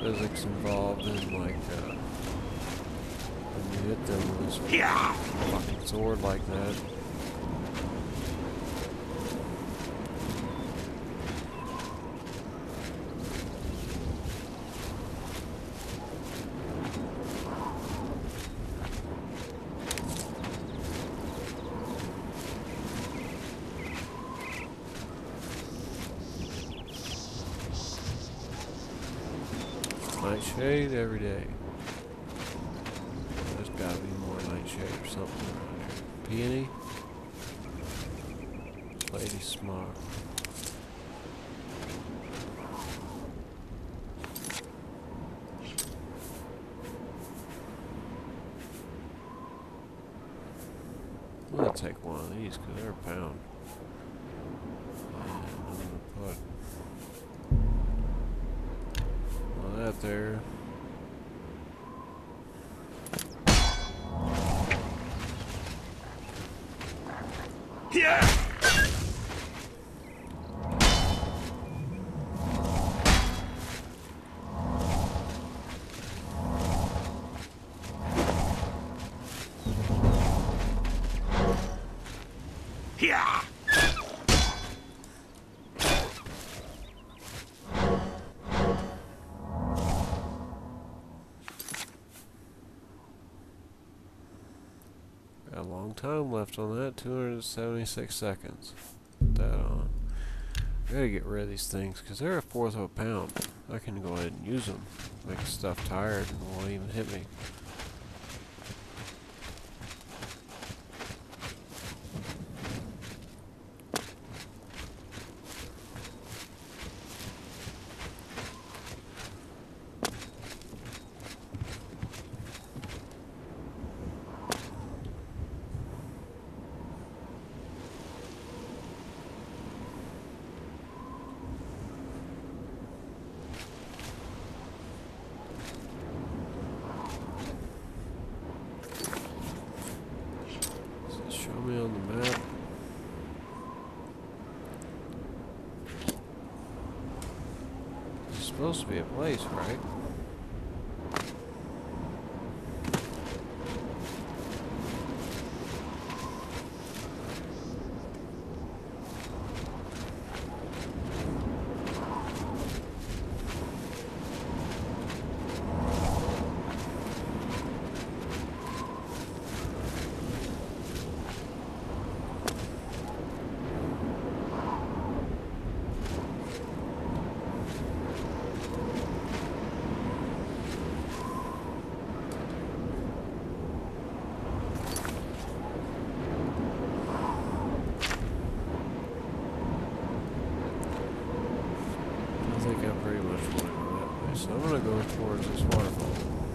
physics involved in like uh, when you hit them with this Yeah. fucking sword like that. Nightshade every day. There's gotta be more nightshade or something. Peony? Lady's Smock. I'm gonna take one of these because they're a pound. And I'm gonna put there. Yeah. Yeah. A long time left on that, 276 seconds. Put that uh, on. Gotta get rid of these things, because they're a fourth of a pound. I can go ahead and use them. Make stuff tired and won't even hit me. Supposed to be a place, right? Think I pretty much want to go that way, so I'm gonna go towards this waterfall.